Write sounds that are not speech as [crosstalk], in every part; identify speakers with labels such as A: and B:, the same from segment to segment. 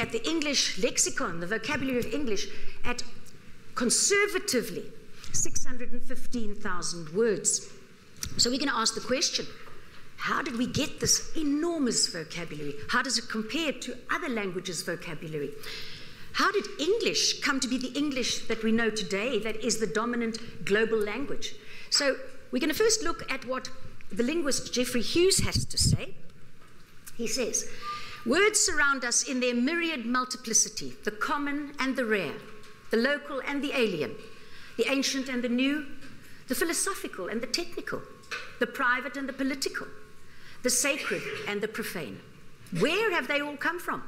A: at the English lexicon, the vocabulary of English, at conservatively 615,000 words. So we're going to ask the question how did we get this enormous vocabulary? How does it compare to other languages' vocabulary? How did English come to be the English that we know today, that is the dominant global language? So, we're going to first look at what the linguist Geoffrey Hughes has to say. He says, Words surround us in their myriad multiplicity, the common and the rare, the local and the alien, the ancient and the new, the philosophical and the technical, the private and the political, the sacred and the profane. Where have they all come from?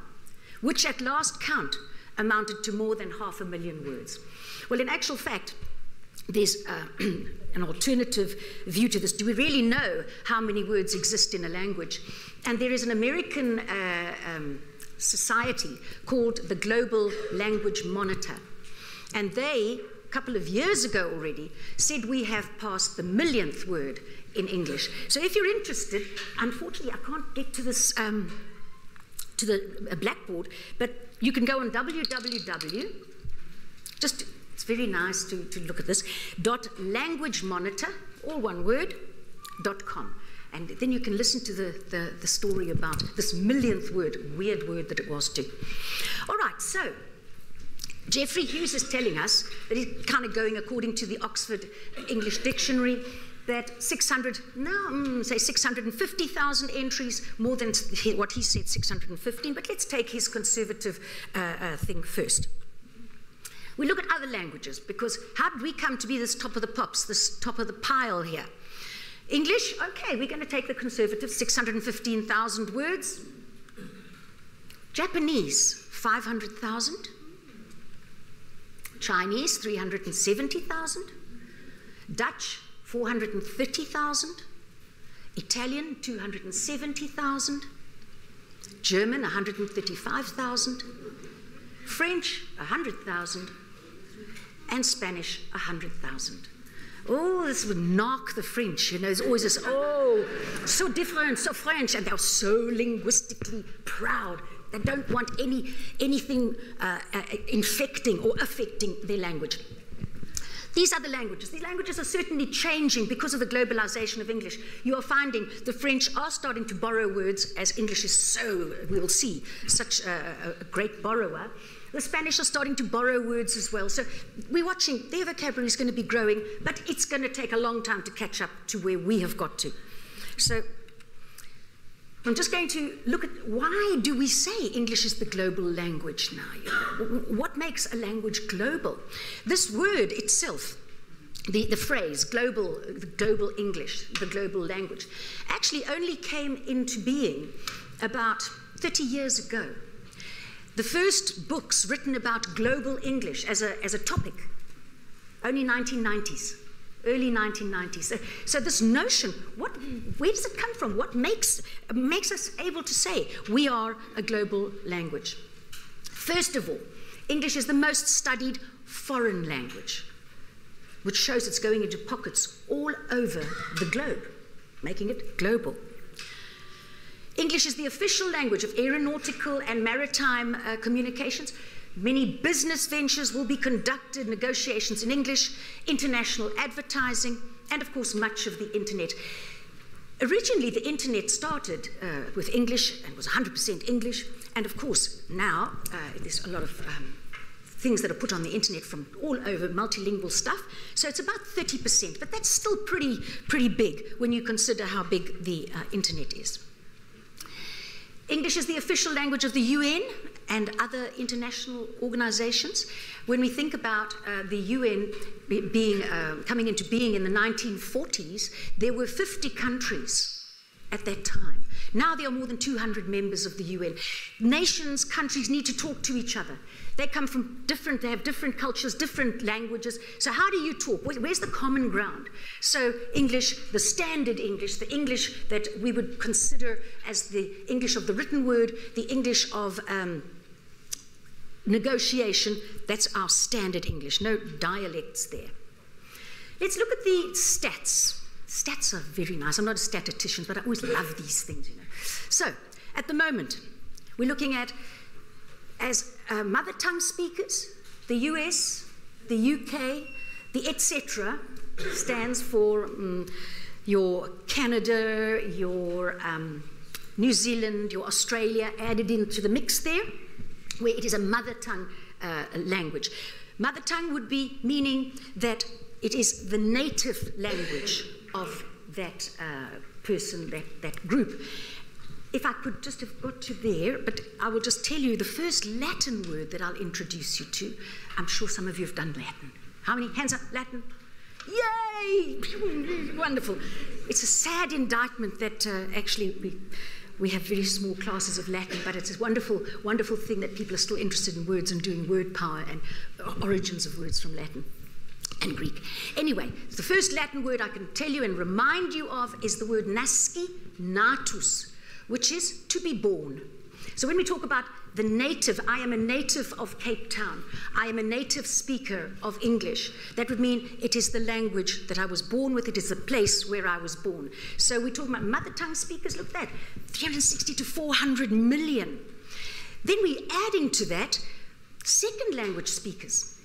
A: Which at last count amounted to more than half a million words. Well, in actual fact, there's uh, [clears throat] an alternative view to this. Do we really know how many words exist in a language? And there is an American uh, um, society called the Global Language Monitor. And they, a couple of years ago already, said we have passed the millionth word in English. So if you're interested, unfortunately, I can't get to this. Um, to the uh, blackboard, but you can go on www. Just it's very nice to, to look at this. Dot language monitor, all one word. Dot com. And then you can listen to the, the, the story about this millionth word, weird word that it was too. All right, so Geoffrey Hughes is telling us that he's kind of going according to the Oxford English Dictionary that 600, now mm, say 650,000 entries, more than what he said, 615, but let's take his conservative uh, uh, thing first. We look at other languages because how did we come to be this top of the pops, this top of the pile here? English, okay, we're going to take the conservative 615,000 words. Japanese, 500,000. Chinese, 370,000. Dutch, 430,000. Italian, 270,000. German, 135,000. French, 100,000. And Spanish, 100,000. Oh, this would knock the French. You know, there's always this, oh, so different, so French. And they're so linguistically proud. They don't want any, anything uh, uh, infecting or affecting their language. These other languages, these languages are certainly changing because of the globalization of English. You are finding the French are starting to borrow words as English is so, we will see, such a, a great borrower. The Spanish are starting to borrow words as well. So we're watching, their vocabulary is going to be growing, but it's going to take a long time to catch up to where we have got to. So I'm just going to look at why do we say English is the global language now? What makes a language global? This word itself, the, the phrase global, the global English, the global language, actually only came into being about 30 years ago. The first books written about global English as a, as a topic, only 1990s, early 1990s. So, so, this notion, what, where does it come from? What makes, makes us able to say we are a global language? First of all, English is the most studied foreign language, which shows it's going into pockets all over the globe, making it global. English is the official language of aeronautical and maritime uh, communications. Many business ventures will be conducted, negotiations in English, international advertising, and of course, much of the internet. Originally, the internet started uh, with English and was 100% English, and of course, now uh, there's a lot of um, things that are put on the internet from all over, multilingual stuff. So it's about 30%, but that's still pretty, pretty big when you consider how big the uh, internet is. English is the official language of the UN and other international organizations. When we think about uh, the UN being, uh, coming into being in the 1940s, there were 50 countries at that time. Now there are more than 200 members of the UN. Nations, countries need to talk to each other. They come from different, they have different cultures, different languages. So, how do you talk? Where's the common ground? So, English, the standard English, the English that we would consider as the English of the written word, the English of um, negotiation, that's our standard English, no dialects there. Let's look at the stats. Stats are very nice. I'm not a statistician, but I always love these things, you know. So, at the moment, we're looking at as uh, mother tongue speakers, the US, the UK, the etc. stands for um, your Canada, your um, New Zealand, your Australia added into the mix there, where it is a mother tongue uh, language. Mother tongue would be meaning that it is the native language of that uh, person, that, that group. If I could just have got to there, but I will just tell you the first Latin word that I'll introduce you to. I'm sure some of you have done Latin. How many hands up? Latin? Yay! [laughs] Wonderful. It's a sad indictment that uh, actually we, we have very small classes of Latin, but it's a wonderful, wonderful thing that people are still interested in words and doing word power and origins of words from Latin and Greek. Anyway, the first Latin word I can tell you and remind you of is the word nasci natus, which is to be born. So when we talk about the native, I am a native of Cape Town, I am a native speaker of English, that would mean it is the language that I was born with, it is the place where I was born. So we talk about mother tongue speakers, look at that, 360 to 400 million. Then we're adding to that second language speakers.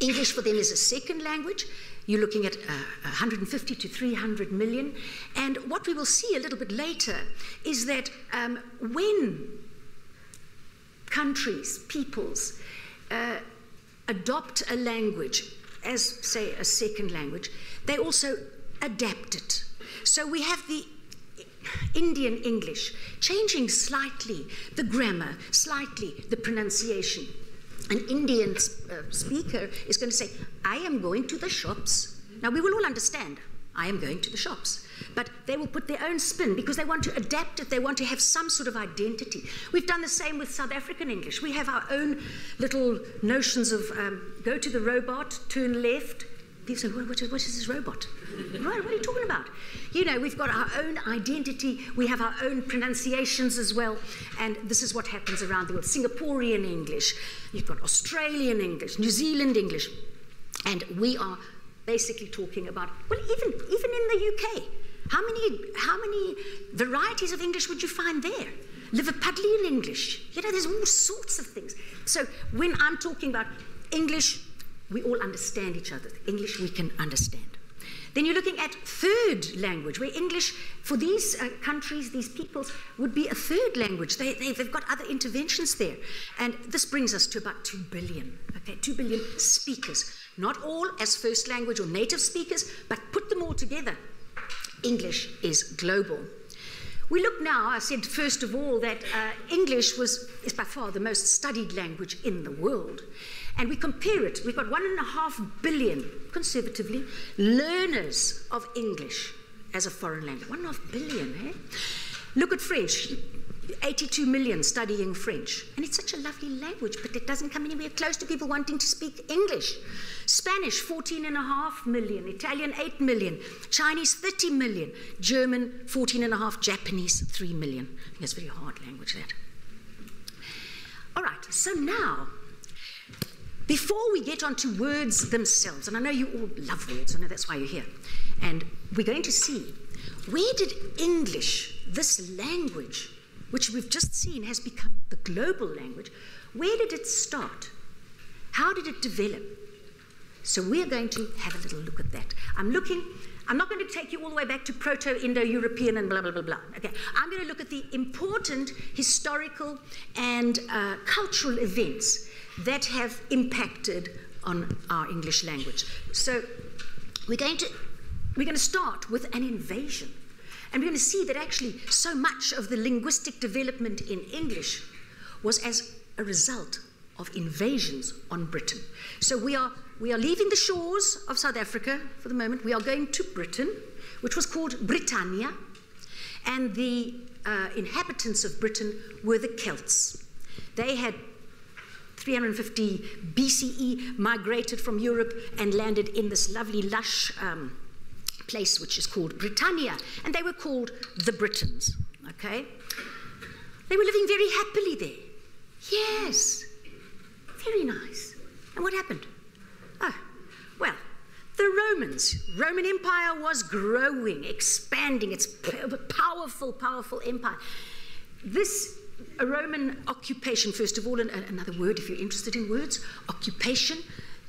A: English for them is a second language. You're looking at uh, 150 to 300 million. And what we will see a little bit later is that um, when countries, peoples, uh, adopt a language as, say, a second language, they also adapt it. So we have the Indian English changing slightly the grammar, slightly the pronunciation an Indian uh, speaker is going to say, I am going to the shops. Now, we will all understand, I am going to the shops. But they will put their own spin because they want to adapt it, they want to have some sort of identity. We've done the same with South African English. We have our own little notions of um, go to the robot, turn left, People say, what, what, what is this robot? [laughs] right, what are you talking about? You know, we've got our own identity, we have our own pronunciations as well, and this is what happens around the world. Singaporean English, you've got Australian English, New Zealand English, and we are basically talking about, well, even, even in the UK, how many, how many varieties of English would you find there? Liverpudlian English, you know, there's all sorts of things. So when I'm talking about English we all understand each other. English we can understand. Then you're looking at third language, where English for these uh, countries, these peoples, would be a third language. They, they, have got other interventions there. And this brings us to about 2 billion, okay, 2 billion speakers. Not all as first language or native speakers, but put them all together. English is global. We look now, I said first of all that uh, English was, is by far the most studied language in the world and we compare it, we've got one and a half billion, conservatively, learners of English as a foreign language. One and a half billion, eh? Look at French. 82 million studying French. And it's such a lovely language, but it doesn't come anywhere close to people wanting to speak English. Spanish, 14 and a half million. Italian, 8 million. Chinese, 30 million. German, 14 and a half. Japanese, 3 million. It's a very hard language, that. All right, so now before we get onto words themselves, and I know you all love words, I know that's why you're here, and we're going to see where did English, this language, which we've just seen has become the global language, where did it start? How did it develop? So we're going to have a little look at that. I'm looking, I'm not going to take you all the way back to Proto Indo European and blah, blah, blah, blah. Okay, I'm going to look at the important historical and uh, cultural events that have impacted on our English language. So we're going to, we're going to start with an invasion. And we're going to see that actually so much of the linguistic development in English was as a result of invasions on Britain. So we are, we are leaving the shores of South Africa for the moment. We are going to Britain, which was called Britannia. And the uh, inhabitants of Britain were the Celts. They had 350 BCE, migrated from Europe and landed in this lovely, lush um, place which is called Britannia. And they were called the Britons, okay? They were living very happily there. Yes, very nice. And what happened? Oh, well, the Romans, Roman Empire was growing, expanding, its powerful, powerful empire. This a Roman occupation, first of all, and another word if you're interested in words, occupation.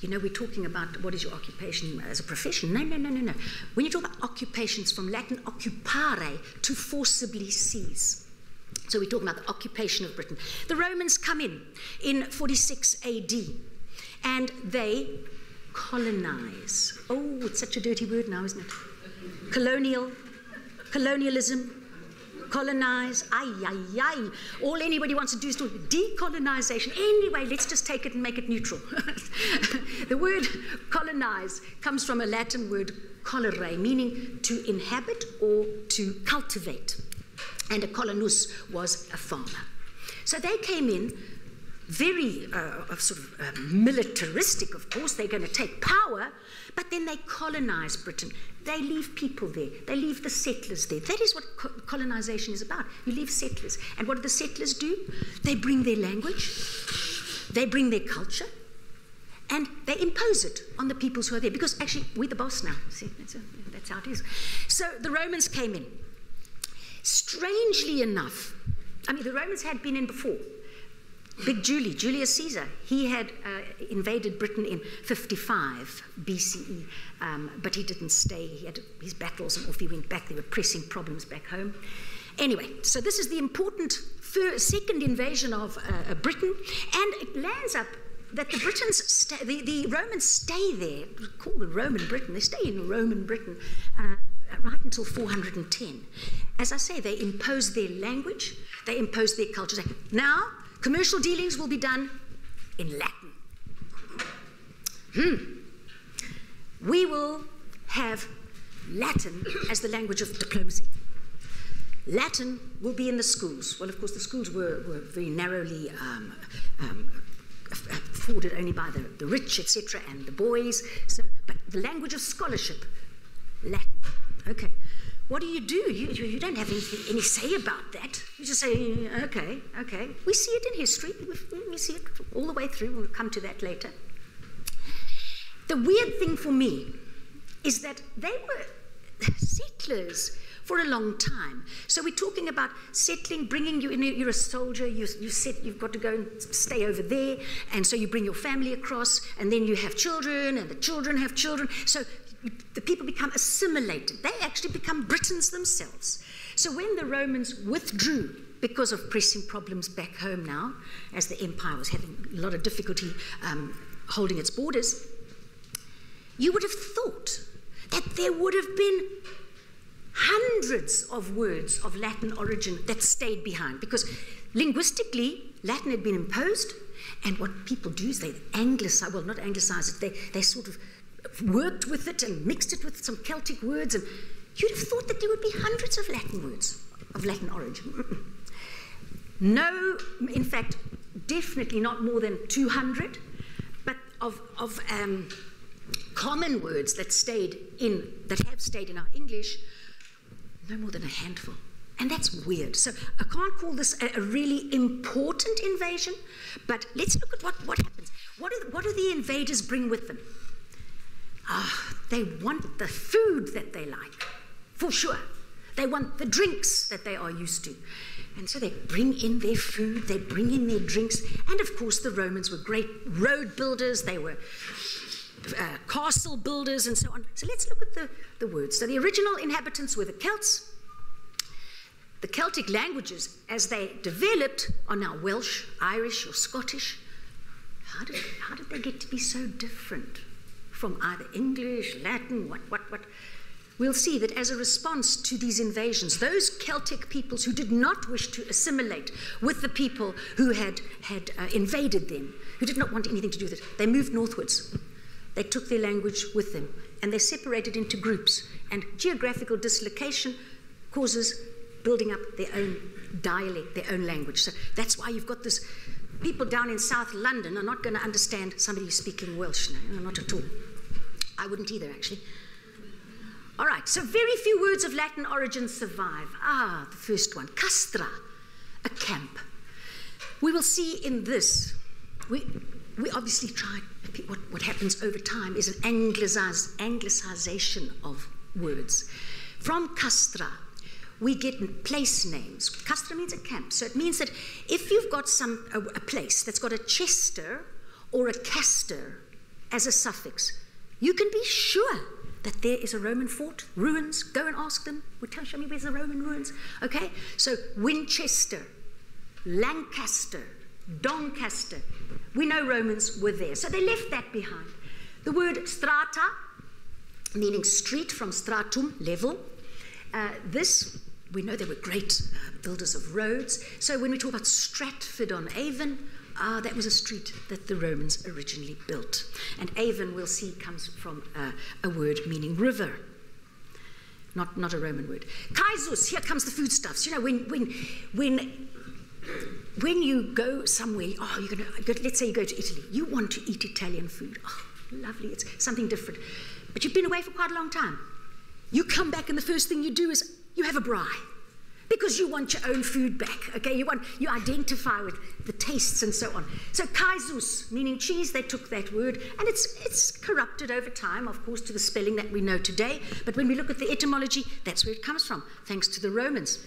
A: You know, we're talking about what is your occupation as a profession. No, no, no, no, no. When you talk about occupations, from Latin occupare, to forcibly seize. So we're talking about the occupation of Britain. The Romans come in in 46 AD and they colonize. Oh, it's such a dirty word now, isn't it? Colonial, colonialism, colonize, ay, ay, ay. All anybody wants to do is do decolonization. Anyway, let's just take it and make it neutral. [laughs] the word colonize comes from a Latin word colere, meaning to inhabit or to cultivate. And a colonus was a farmer. So they came in very uh, sort of uh, militaristic, of course. They're going to take power, but then they colonize Britain. They leave people there. They leave the settlers there. That is what co- colonization is about. You leave settlers. And what do the settlers do? They bring their language, they bring their culture, and they impose it on the peoples who are there. Because actually, we're the boss now. See, that's, a, that's how it is. So the Romans came in. Strangely enough, I mean, the Romans had been in before. Big Julie, Julius Caesar, he had uh, invaded Britain in 55 BCE, um, but he didn't stay. He had his battles and off he went back. There were pressing problems back home. Anyway, so this is the important first, second invasion of uh, Britain, and it lands up that the Britons, the, the Romans stay there, called Roman Britain, they stay in Roman Britain uh, right until 410. As I say, they impose their language, they impose their culture. Now, Commercial dealings will be done in Latin. Hmm. We will have Latin as the language of diplomacy. Latin will be in the schools. Well, of course, the schools were, were very narrowly um, um, afforded only by the, the rich, etc., and the boys. So, but the language of scholarship, Latin. Okay. What do you do? You, you don't have any, any say about that. You just say, okay, okay. We see it in history. We see it all the way through. We'll come to that later. The weird thing for me is that they were settlers for a long time. So we're talking about settling, bringing you in. You're a soldier. You, you set, you've got to go and stay over there, and so you bring your family across, and then you have children, and the children have children. So the people become assimilated. They actually become Britons themselves. So when the Romans withdrew because of pressing problems back home now, as the empire was having a lot of difficulty um, holding its borders, you would have thought that there would have been hundreds of words of Latin origin that stayed behind because linguistically, Latin had been imposed, and what people do is they anglicize, well, not anglicize it, they, they sort of worked with it and mixed it with some Celtic words, and you'd have thought that there would be hundreds of Latin words of Latin origin. [laughs] no, in fact, definitely not more than 200, but of, of um, common words that stayed in, that have stayed in our English, no more than a handful. And that's weird. So I can't call this a, a really important invasion, but let's look at what, what happens. What do, what do the invaders bring with them? Ah, they want the food that they like, for sure. They want the drinks that they are used to. And so they bring in their food, they bring in their drinks. And of course, the Romans were great road builders, they were uh, castle builders, and so on. So let's look at the, the words. So the original inhabitants were the Celts. The Celtic languages, as they developed, are now Welsh, Irish, or Scottish. How did, how did they get to be so different? From either English, Latin, what, what, what. We'll see that as a response to these invasions, those Celtic peoples who did not wish to assimilate with the people who had, had uh, invaded them, who did not want anything to do with it, they moved northwards. They took their language with them and they separated into groups. And geographical dislocation causes building up their own dialect, their own language. So that's why you've got this. People down in South London are not going to understand somebody speaking Welsh. No, not at all. I wouldn't either, actually. All right, so very few words of Latin origin survive. Ah, the first one castra, a camp. We will see in this, we, we obviously try, what, what happens over time is an anglicize, anglicization of words. From castra, we get place names. Castra means a camp. So it means that if you've got some a, a place that's got a chester or a castor as a suffix, you can be sure that there is a Roman fort, ruins. Go and ask them. Would tell show me where's the Roman ruins. Okay? So Winchester, Lancaster, Doncaster. We know Romans were there. So they left that behind. The word strata, meaning street from stratum, level. Uh, this, we know they were great uh, builders of roads. So when we talk about Stratford on Avon, uh, that was a street that the Romans originally built. And Avon, we'll see, comes from uh, a word meaning river. Not, not a Roman word. Caseus, here comes the foodstuffs. You know, when, when, when when you go somewhere, oh, you're to, let's say you go to Italy, you want to eat Italian food. Oh, lovely, it's something different. But you've been away for quite a long time. You come back, and the first thing you do is you have a braai because you want your own food back. Okay, you want you identify with the tastes and so on. So caseus, meaning cheese, they took that word, and it's it's corrupted over time, of course, to the spelling that we know today. But when we look at the etymology, that's where it comes from, thanks to the Romans.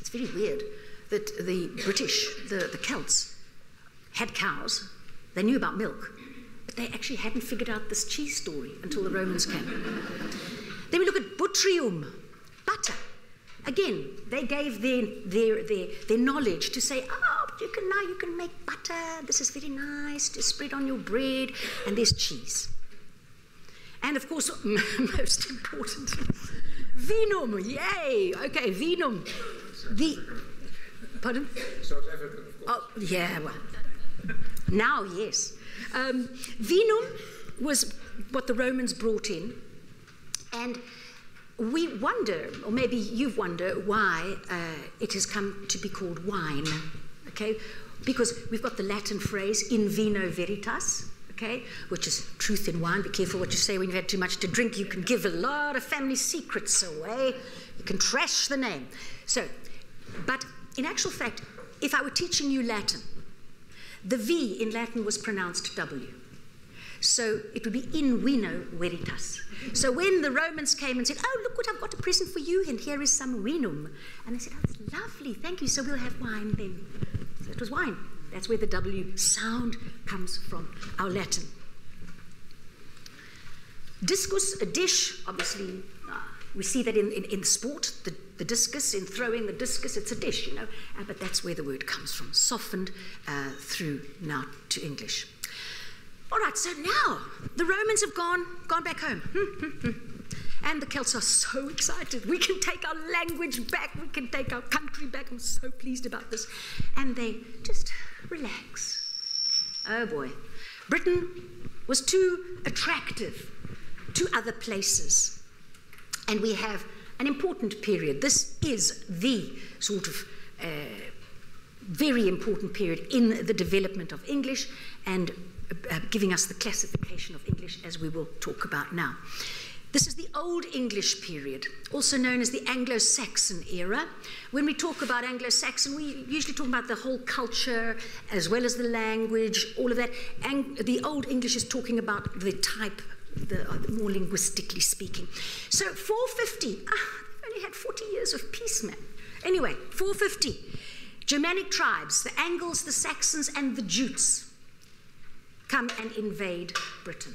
A: It's very weird that the British, the, the Celts, had cows. They knew about milk, but they actually hadn't figured out this cheese story until the Romans came. then we look at butyrum, butter. Again, they gave their, their, their, their knowledge to say, oh, you can now you can make butter. This is very nice to spread on your bread, and there's cheese. And of course, [laughs] most important, vinum. Yay! Okay, vinum. The Pardon?
B: South African, of
A: course. Oh, yeah, well. Now, yes. Um, vinum was what the Romans brought in, and we wonder, or maybe you've wondered, why uh, it has come to be called wine. Okay? Because we've got the Latin phrase in vino veritas, okay, which is truth in wine. Be careful what you say when you've had too much to drink. You can give a lot of family secrets away. You can trash the name. So, but in actual fact, if I were teaching you Latin, the V in Latin was pronounced W. So it would be in vino veritas. So when the Romans came and said, Oh, look what I've got a present for you, and here is some vinum. And they said, Oh, it's lovely, thank you. So we'll have wine then. So it was wine. That's where the W sound comes from, our Latin. Discus, a dish, obviously, uh, we see that in, in, in sport, the the discus, in throwing the discus, it's a dish, you know. Uh, but that's where the word comes from, softened uh, through now to English. All right, so now the Romans have gone, gone back home. [laughs] and the Celts are so excited. We can take our language back, we can take our country back. I'm so pleased about this. And they just relax. Oh boy. Britain was too attractive to other places. And we have an important period. This is the sort of uh, very important period in the development of English and uh, giving us the classification of English as we will talk about now. This is the Old English period, also known as the Anglo Saxon era. When we talk about Anglo Saxon, we usually talk about the whole culture as well as the language, all of that. Ang- the Old English is talking about the type the, uh, more linguistically speaking. So 450, ah, they've only had 40 years of peace, man. Anyway, 450, Germanic tribes, the Angles, the Saxons, and the Jutes come and invade Britain.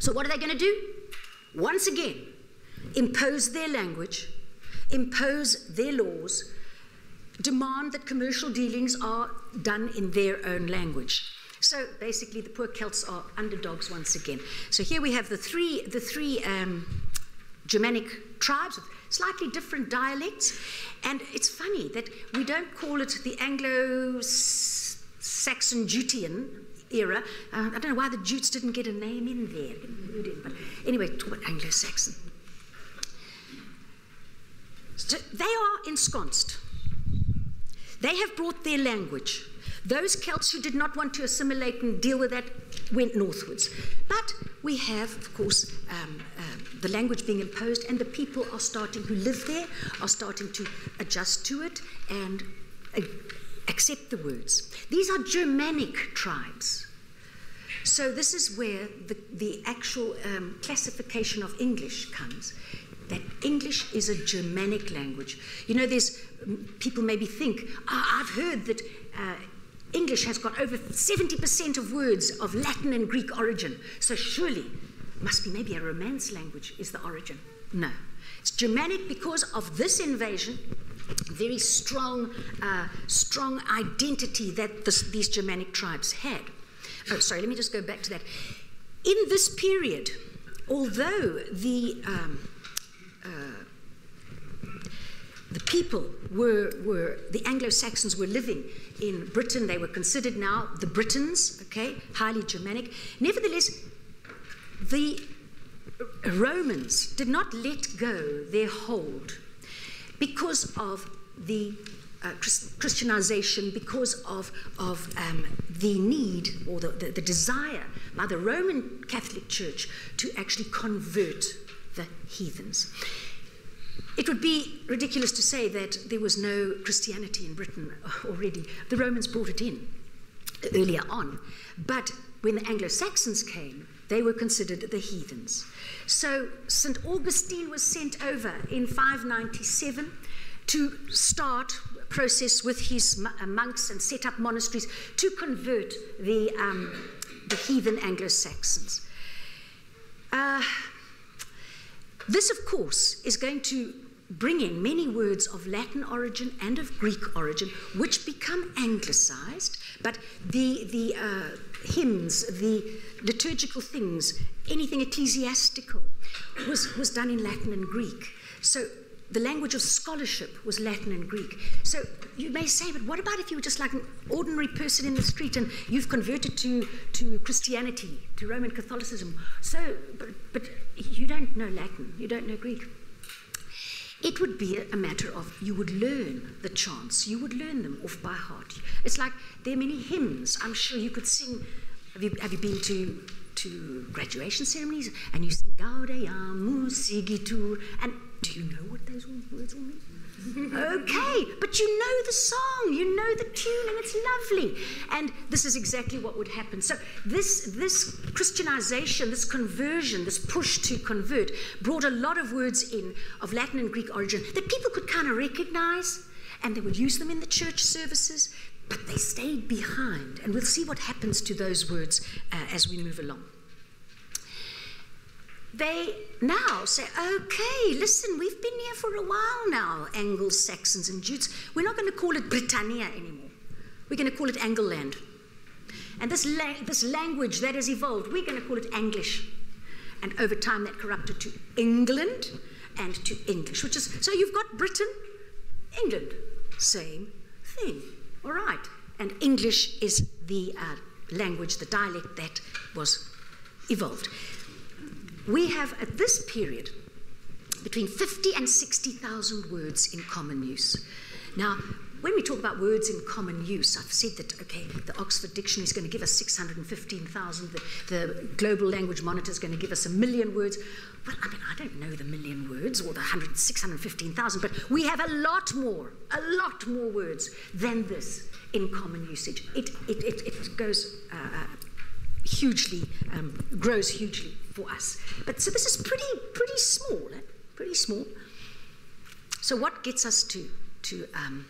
A: So what are they going to do? Once again, impose their language, impose their laws, demand that commercial dealings are done in their own language. So basically, the poor Celts are underdogs once again. So here we have the three, the three um, Germanic tribes with slightly different dialects. And it's funny that we don't call it the Anglo Saxon Jutian era. Uh, I don't know why the Jutes didn't get a name in there. But anyway, talk about Anglo Saxon. So they are ensconced. They have brought their language. Those Celts who did not want to assimilate and deal with that went northwards. But we have, of course, um, uh, the language being imposed, and the people are starting, who live there, are starting to adjust to it and uh, accept the words. These are Germanic tribes. So, this is where the, the actual um, classification of English comes. that English is a Germanic language. You know, there's people maybe think, oh, I've heard that uh, English has got over 70% of words of Latin and Greek origin, so surely must be maybe a Romance language is the origin. No. It's Germanic because of this invasion, very strong, uh, strong identity that this, these Germanic tribes had. Oh, sorry, let me just go back to that. In this period, although the um, uh, the people were, were the Anglo-Saxons were living in Britain. They were considered now the Britons, okay, highly Germanic. Nevertheless, the Romans did not let go their hold because of the uh, Christianization, because of, of um, the need or the, the, the desire by the Roman Catholic Church to actually convert the heathens. It would be ridiculous to say that there was no Christianity in Britain already. The Romans brought it in earlier on. But when the Anglo Saxons came, they were considered the heathens. So St. Augustine was sent over in 597 to start a process with his uh, monks and set up monasteries to convert the, um, the heathen Anglo Saxons. Uh, this, of course, is going to bring in many words of Latin origin and of Greek origin, which become anglicized, but the, the uh, hymns, the liturgical things, anything ecclesiastical, was, was done in Latin and Greek. So the language of scholarship was Latin and Greek. So you may say, but what about if you were just like an ordinary person in the street and you've converted to, to Christianity, to Roman Catholicism? So, but, but you don't know Latin, you don't know Greek. It would be a matter of you would learn the chants, you would learn them off by heart. It's like there are many hymns. I'm sure you could sing. Have you, have you been to, to graduation ceremonies and you sing Gaudeamus Igitur? And do you know what those words all mean? [laughs] okay, but you know the song, you know the tune, and it's lovely. And this is exactly what would happen. So this this Christianization, this conversion, this push to convert, brought a lot of words in of Latin and Greek origin that people could kind of recognize, and they would use them in the church services. But they stayed behind, and we'll see what happens to those words uh, as we move along they now say, okay, listen, we've been here for a while now, Angles, Saxons, and Jutes. We're not going to call it Britannia anymore. We're going to call it Angleland. And this, la- this language that has evolved, we're going to call it English. And over time, that corrupted to England and to English, which is so you've got Britain, England, same thing. All right. And English is the uh, language, the dialect that was evolved we have at this period between 50 and 60,000 words in common use. Now, when we talk about words in common use, I've said that, okay, the Oxford Dictionary is going to give us 615,000, the, the Global Language Monitor is going to give us a million words. Well, I mean, I don't know the million words or the 615,000, but we have a lot more, a lot more words than this in common usage. It, it, it, it goes uh, uh hugely, um, grows hugely for us. But so this is pretty, pretty small, eh? pretty small. So what gets us to, to, um,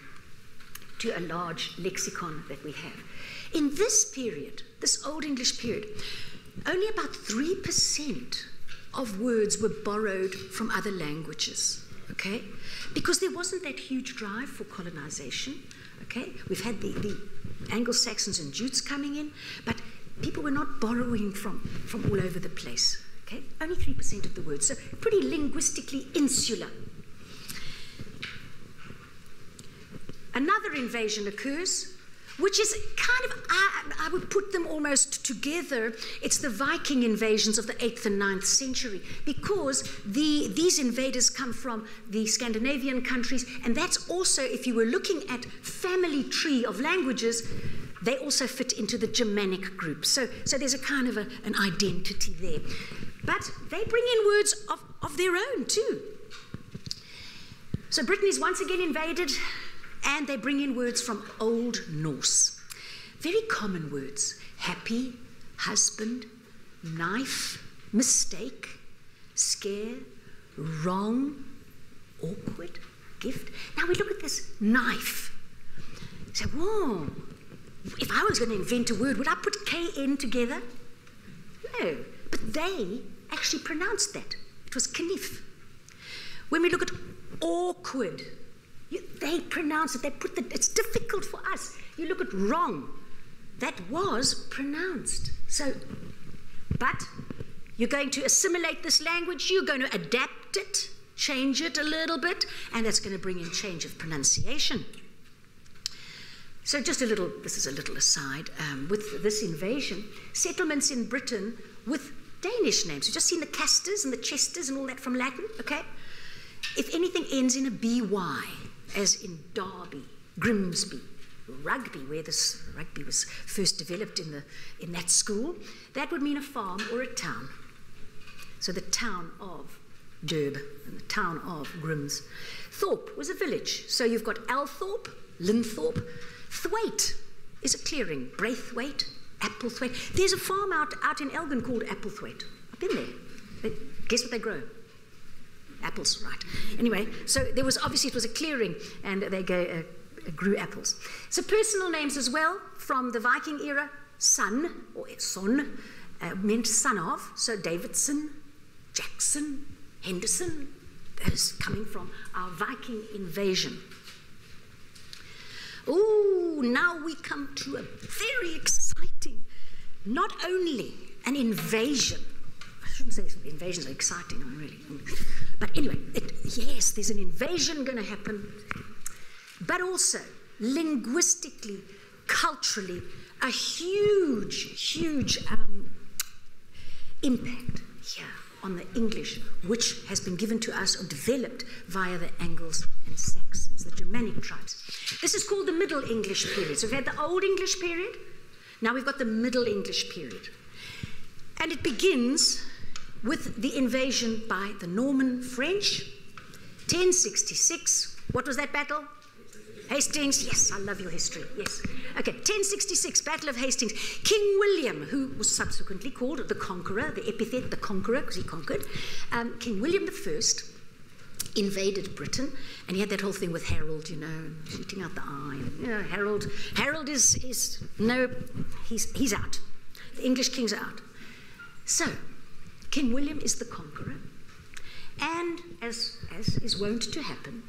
A: to a large lexicon that we have? In this period, this Old English period, only about 3% of words were borrowed from other languages, okay? Because there wasn't that huge drive for colonization, okay? We've had the, the Anglo-Saxons and Jutes coming in, but people were not borrowing from, from all over the place. Okay? Only 3% of the words, so pretty linguistically insular. Another invasion occurs, which is kind of, I, I, would put them almost together. It's the Viking invasions of the 8th and 9th century, because the, these invaders come from the Scandinavian countries, and that's also, if you were looking at family tree of languages, they also fit into the Germanic group. So, so there's a kind of a, an identity there. But they bring in words of, of their own too. So Britain is once again invaded, and they bring in words from Old Norse. Very common words happy, husband, knife, mistake, scare, wrong, awkward, gift. Now we look at this knife. Say, whoa, if I was going to invent a word, would I put KN together? No, but they actually pronounced that. It was knif. When we look at awkward, you, they pronounce it, they put the, it's difficult for us. You look at wrong, that was pronounced. So, but you're going to assimilate this language, you're going to adapt it, change it a little bit, and that's going to bring in change of pronunciation. So, just a little, this is a little aside. Um, with this invasion, settlements in Britain with Danish names. We've just seen the Casters and the Chesters and all that from Latin, okay? If anything ends in a BY, as in Derby, Grimsby, Rugby, where this rugby was first developed in, the, in that school, that would mean a farm or a town. So the town of Derb and the town of Grims. Thorpe was a village. So you've got Althorpe, Linthorpe. Thwaite is a clearing. Braithwaite, Applethwaite. There's a farm out, out in Elgin called Applethwaite. I've been there. Guess what they grow? Apples, right. Anyway, so there was obviously it was a clearing and they go, uh, grew apples. So personal names as well from the Viking era, son or son uh, meant son of. So Davidson, Jackson, Henderson, Those coming from our Viking invasion. Oh, now we come to a very exciting, not only an invasion. I shouldn't say invasions are exciting, really. But anyway, it, yes, there's an invasion going to happen, but also linguistically, culturally, a huge, huge um, impact here on the English, which has been given to us or developed via the Angles and Saxons, the Germanic tribes. This is called the Middle English period. So we've had the Old English period, now we've got the Middle English period. And it begins with the invasion by the Norman French, 1066. What was that battle? Hastings, yes, I love your history, yes. Okay, 1066, Battle of Hastings. King William, who was subsequently called the Conqueror, the epithet, the Conqueror, because he conquered, um, King William I invaded Britain, and he had that whole thing with Harold, you know, shooting out the eye. You know, Harold, Harold is, is no, he's, he's out. The English kings are out. So, King William is the conqueror, and as, as is wont to happen,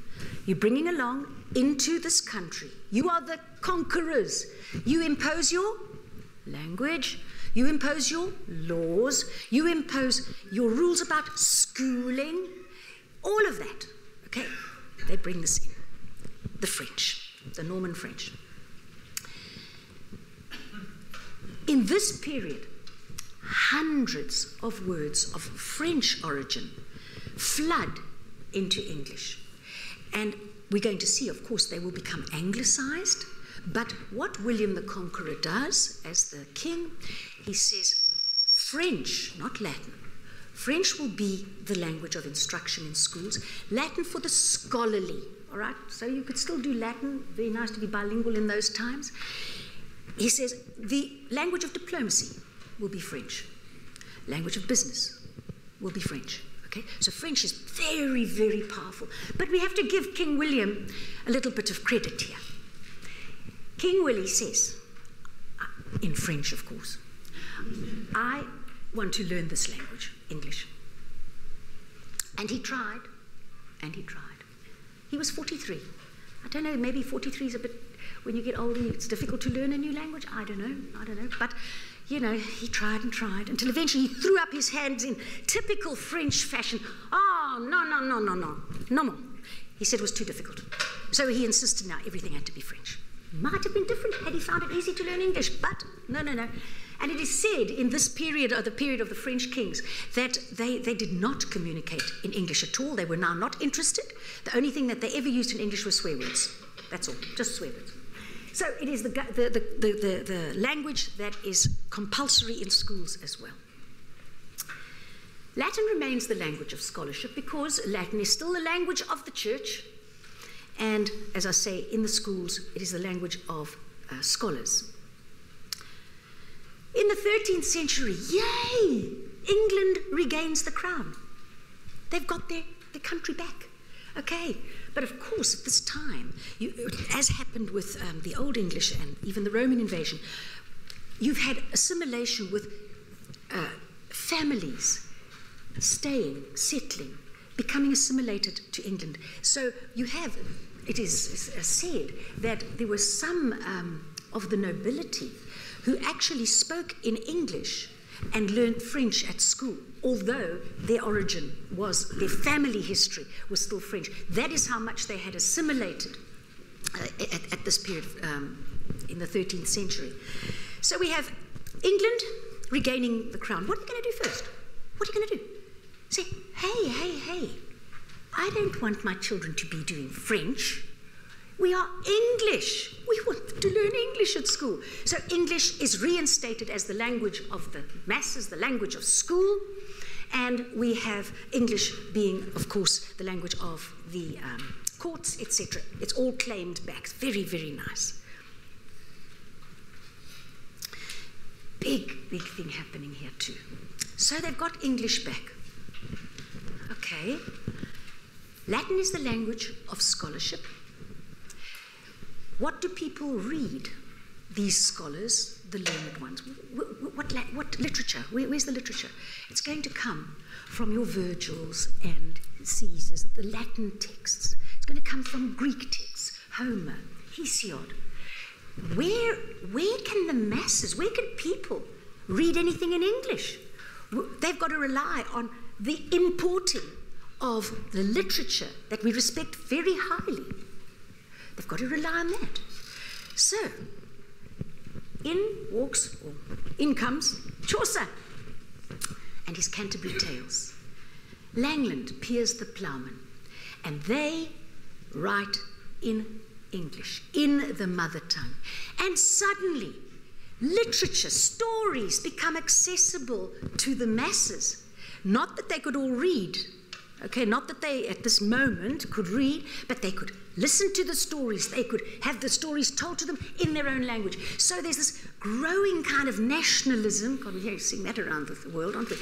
A: you're bringing along into this country. You are the conquerors. You impose your language, you impose your laws, you impose your rules about schooling, all of that. Okay? They bring this in. The French, the Norman French. In this period, hundreds of words of French origin flood into English. And we're going to see, of course, they will become anglicized. But what William the Conqueror does as the king, he says French, not Latin. French will be the language of instruction in schools, Latin for the scholarly, all right? So you could still do Latin, very nice to be bilingual in those times. He says the language of diplomacy will be French, language of business will be French. Okay? So French is very, very powerful. But we have to give King William a little bit of credit here. King Willie says, uh, in French, of course, I want to learn this language, English. And he tried, and he tried. He was 43. I don't know, maybe 43 is a bit, when you get older, it's difficult to learn a new language. I don't know, I don't know. But you know, he tried and tried until eventually he threw up his hands in typical French fashion. Oh, no, no, no, no, no, no more. He said it was too difficult. So he insisted now everything had to be French. Might have been different had he found it easy to learn English, but no, no, no. And it is said in this period, or the period of the French kings, that they, they did not communicate in English at all. They were now not interested. The only thing that they ever used in English was swear words. That's all, just swear words. So it is the, the, the, the, language that is compulsory in schools as well. Latin remains the language of scholarship because Latin is still the language of the church. And as I say, in the schools, it is the language of uh, scholars. In the 13th century, yay! England regains the crown. They've got their their country back. Okay, but of course, at this time, you, as happened with um, the Old English and even the Roman invasion, you've had assimilation with uh, families staying, settling, becoming assimilated to England. So you have, it is said that there were some um, of the nobility who actually spoke in English and learned French at school, although their origin was, their family history was still French. That is how much they had assimilated uh, at, at, this period um, in the 13th century. So we have England regaining the crown. What are you going to do first? What are you going to do? Say, hey, hey, hey, I don't want my children to be doing French. We are English. We want to learn English at school. So English is reinstated as the language of the masses, the language of school. And we have English being, of course, the language of the um, courts, etc. It's all claimed back. Very, very nice. Big, big thing happening here, too. So they've got English back. Okay. Latin is the language of scholarship. What do people read? These scholars, the learned ones. What, what, what literature? Where, where's the literature? It's going to come from your Virgils and Caesars, the Latin texts. It's going to come from Greek texts, Homer, Hesiod. Where, where can the masses, where can people read anything in English? They've got to rely on the importing of the literature that we respect very highly. They've got to rely on that. So, in walks, or in comes Chaucer and his Canterbury Tales. Langland, Piers the Ploughman, and they write in English, in the mother tongue. And suddenly, literature, stories become accessible to the masses. Not that they could all read, okay, not that they at this moment could read, but they could listen to the stories. They could have the stories told to them in their own language. So there's this growing kind of nationalism. God, we're seeing that around the world, aren't we?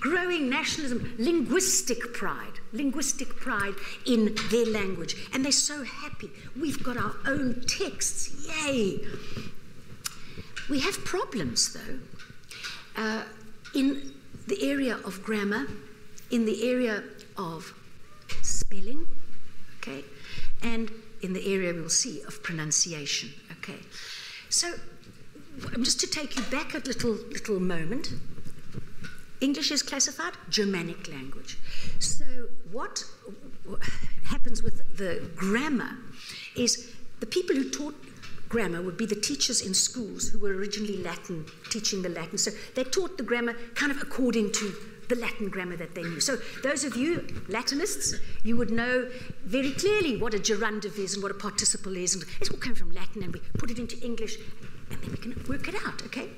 A: Growing nationalism, linguistic pride, linguistic pride in their language. And they're so happy. We've got our own texts. Yay! We have problems, though, uh, in the area of grammar, in the area of spelling, okay, and in the area we'll see of pronunciation, okay. So, just to take you back a little little moment, English is classified Germanic language. So, what happens with the grammar is the people who taught grammar would be the teachers in schools who were originally Latin, teaching the Latin. So they taught the grammar kind of according to the Latin grammar that they knew. So those of you Latinists, you would know very clearly what a gerundive is and what a participle is. And it's all come from Latin and we put it into English and then we can work it out, okay?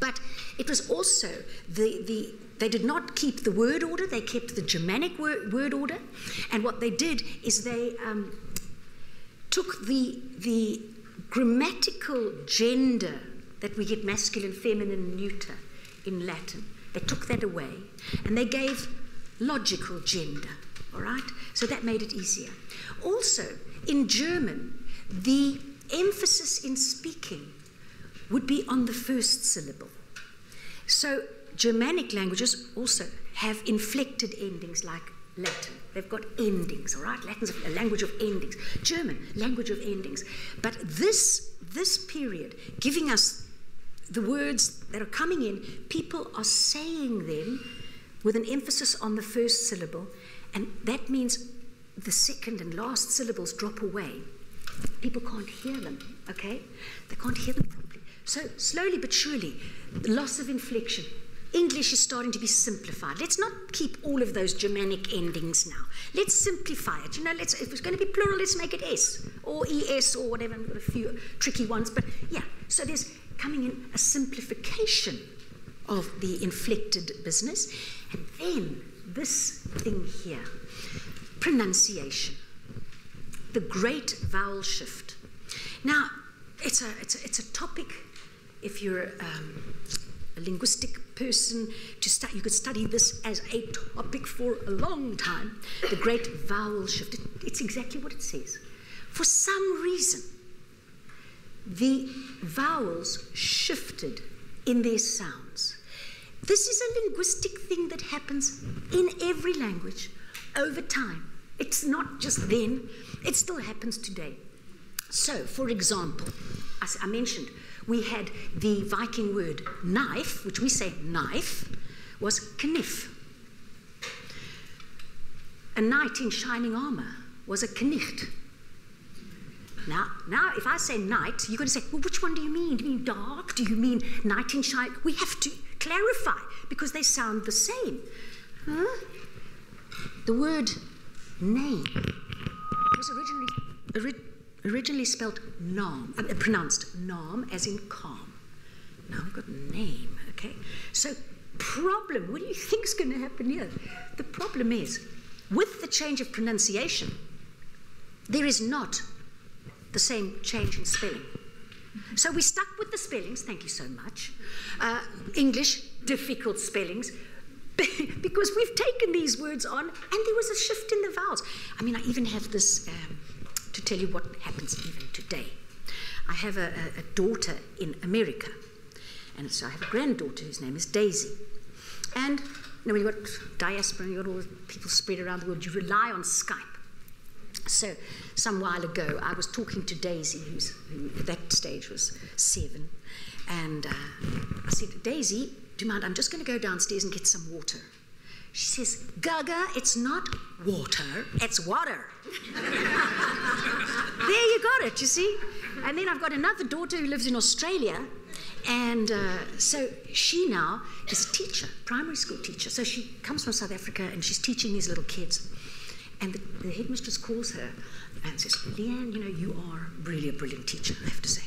A: But it was also the, the they did not keep the word order, they kept the Germanic word, word order. And what they did is they um, took the, the grammatical gender that we get masculine, feminine, neuter in Latin. They took that away and they gave logical gender, all right? So that made it easier. Also, in German, the emphasis in speaking would be on the first syllable. So Germanic languages also have inflected endings like Latin. They've got endings, all right? Latin's a language of endings. German, language of endings. But this, this period, giving us the words that are coming in, people are saying them with an emphasis on the first syllable, and that means the second and last syllables drop away. People can't hear them, okay? They can't hear them properly. So, slowly but surely, the loss of inflection, English is starting to be simplified. Let's not keep all of those Germanic endings now. Let's simplify it. You know, let's, if it's going to be plural, let's make it S or ES or whatever. I've got a few tricky ones, but yeah. So there's coming in a simplification of the inflected business. And then this thing here pronunciation, the great vowel shift. Now, it's a, it's a, it's a topic, if you're um, a linguistic person to study. You could study this as a topic for a long time. The great vowel shift. It, it's exactly what it says. For some reason, the vowels shifted in their sounds. This is a linguistic thing that happens in every language over time. It's not just then, it still happens today. So, for example, as I mentioned, we had the Viking word knife, which we say knife, was knif. A knight in shining armor was a knicht. Now, now, if I say knight, you're going to say, well, which one do you mean? Do you mean dark? Do you mean knight in shine? We have to clarify because they sound the same. Huh? The word name was originally, ori- originally spelled nam, uh, pronounced nam as in calm. Now we've got name, okay? So, problem, what do you think is going to happen here? The problem is, with the change of pronunciation, there is not the same change in spelling. So we stuck with the spellings, thank you so much. Uh, English, difficult spellings, [laughs] because we've taken these words on and there was a shift in the vowels. I mean, I even have this um, to tell you what happens even today. I have a, a, daughter in America, and so I have a granddaughter whose name is Daisy. And you know, when you've got diaspora, you've got all the people spread around the world, you rely on Skype. So, some while ago, I was talking to Daisy, who at that stage was seven, and uh, I said, Daisy, do you mind? I'm just going to go downstairs and get some water. She says, Gaga, it's not water, it's water. [laughs] there you got it, you see? And then I've got another daughter who lives in Australia, and uh, so she now is a teacher, primary school teacher. So she comes from South Africa and she's teaching these little kids. And the, the headmistress calls her and says, Leanne, you know, you are really a brilliant teacher, I have to say.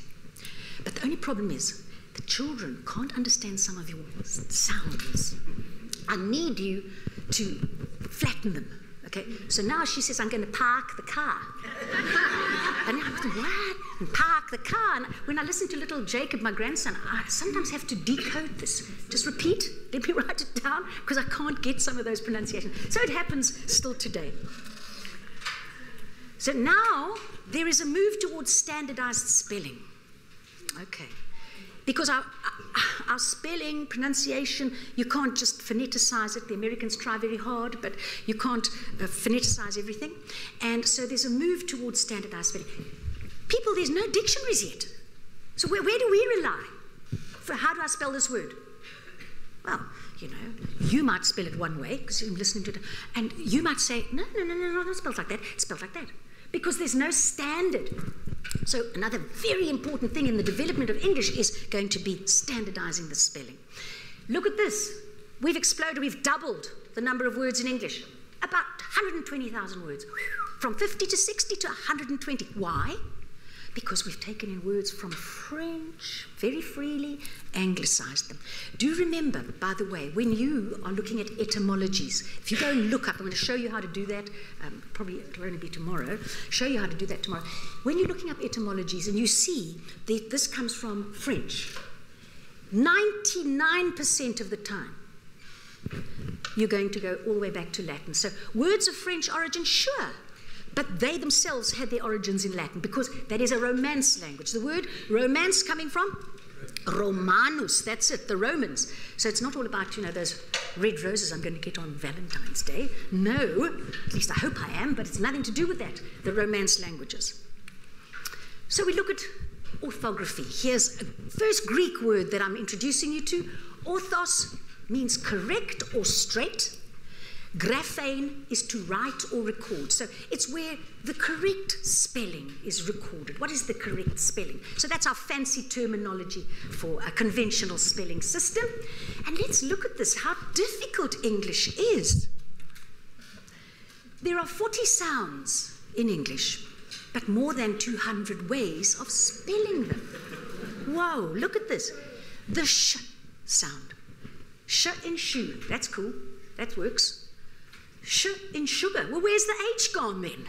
A: But the only problem is, the children can't understand some of your sounds. I need you to flatten them. Okay, so now she says, I'm going to park the car. and I'm thinking, what? And park the car. And when I listen to little Jacob, my grandson, I sometimes have to decode this. Just repeat, let me [laughs] write it down, because I can't get some of those pronunciations. So it happens still today. So now there is a move towards standardized spelling. Okay. Because our, our spelling, pronunciation, you can't just phoneticize it. The Americans try very hard, but you can't uh, phoneticize everything. And so there's a move towards standardized spelling. People, there's no dictionaries yet. So where, where do we rely? For how do I spell this word? Well, you know, you might spell it one way because you're listening to it, and you might say, no, no, no, no, no, not spelled like that, it's spelled like that. Because there's no standard. So, another very important thing in the development of English is going to be standardizing the spelling. Look at this. We've exploded, we've doubled the number of words in English. About 120,000 words. From 50 to 60 to 120. Why? Because we've taken in words from French very freely, anglicized them. Do remember, by the way, when you are looking at etymologies, if you go and look up, I'm going to show you how to do that, um, probably it'll only be tomorrow, show you how to do that tomorrow. When you're looking up etymologies and you see that this comes from French, 99% of the time, you're going to go all the way back to Latin. So, words of French origin, sure, but they themselves had their origins in Latin because that is a Romance language. The word Romance coming from Romanus, that's it, the Romans. So it's not all about, you know, those red roses I'm going to get on Valentine's Day. No, at least I hope I am, but it's nothing to do with that, the Romance languages. So we look at orthography. Here's a first Greek word that I'm introducing you to. Orthos means correct or straight. Graphein is to write or record. So it's where the correct spelling is recorded. What is the correct spelling? So that's our fancy terminology for a conventional spelling system. And let's look at this how difficult English is. There are 40 sounds in English, but more than 200 ways of spelling them. Whoa, look at this. The sh sound. Sh in shoe. That's cool. That works. In sugar. Well, where's the H gone then?